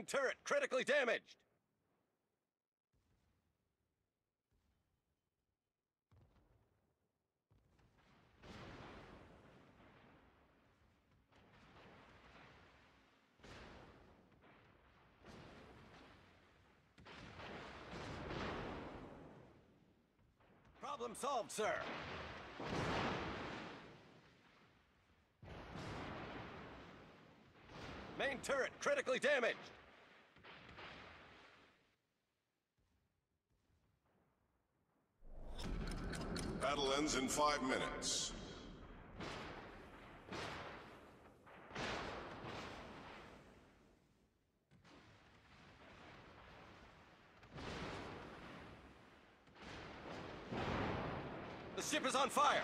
Main turret critically damaged. Problem solved, sir. Main turret critically damaged. Battle ends in five minutes. The ship is on fire.